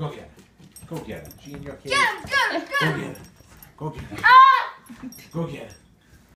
Go get it. Go get it. She and your kid. Get him, get him, get Go get it. Go get it. Ah! Go get it.